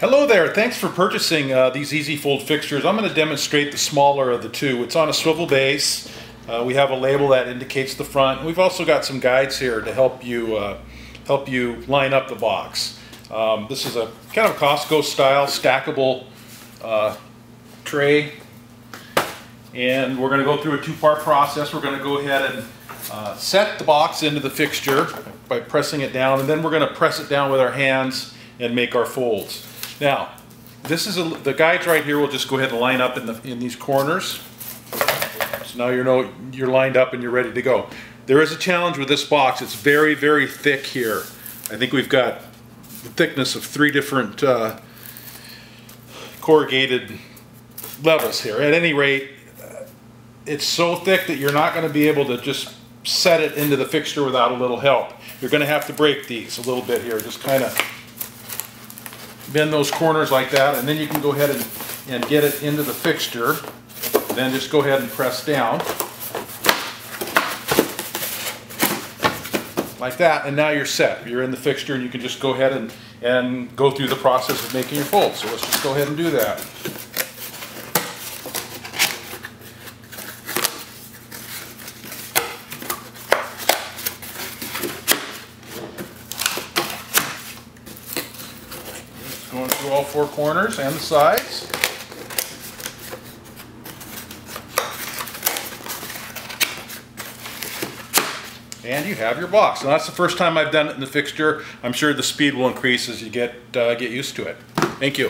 Hello there, thanks for purchasing uh, these Easy Fold fixtures. I'm going to demonstrate the smaller of the two. It's on a swivel base. Uh, we have a label that indicates the front. We've also got some guides here to help you uh, help you line up the box. Um, this is a kind of Costco style stackable uh, tray and we're going to go through a two-part process. We're going to go ahead and uh, set the box into the fixture by pressing it down and then we're going to press it down with our hands and make our folds. Now, this is a, the guides right here We'll just go ahead and line up in, the, in these corners. So now you know you're lined up and you're ready to go. There is a challenge with this box. It's very, very thick here. I think we've got the thickness of three different uh, corrugated levels here. At any rate, uh, it's so thick that you're not going to be able to just set it into the fixture without a little help. You're going to have to break these a little bit here. Just kind of bend those corners like that and then you can go ahead and, and get it into the fixture. Then just go ahead and press down. Like that and now you're set. You're in the fixture and you can just go ahead and, and go through the process of making your fold. So let's just go ahead and do that. Going through all four corners and the sides. And you have your box. Now that's the first time I've done it in the fixture. I'm sure the speed will increase as you get, uh, get used to it. Thank you.